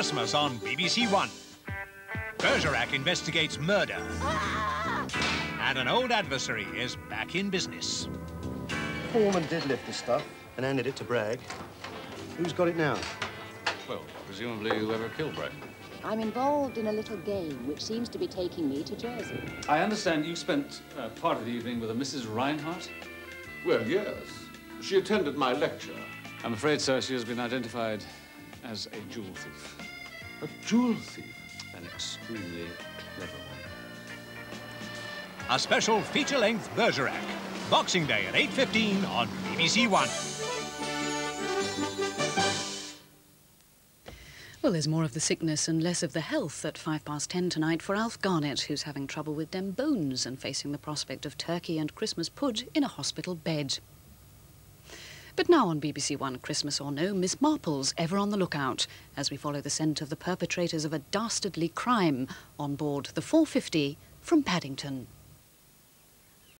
Christmas on BBC One. Bergerac investigates murder. And an old adversary is back in business. The woman did lift the stuff and handed it to Bragg. Who's got it now? Well, presumably whoever killed Bragg. I'm involved in a little game which seems to be taking me to Jersey. I understand you spent uh, part of the evening with a Mrs. Reinhardt? Well, yes. She attended my lecture. I'm afraid, sir, she has been identified as a jewel thief. A jewel thief? An extremely clever one. A special feature-length Bergerac. Boxing Day at 8.15 on BBC One. Well, there's more of the sickness and less of the health at five past ten tonight for Alf Garnett, who's having trouble with them bones and facing the prospect of turkey and Christmas pud in a hospital bed. But now on BBC One, Christmas or no, Miss Marple's ever on the lookout as we follow the scent of the perpetrators of a dastardly crime on board the 450 from Paddington.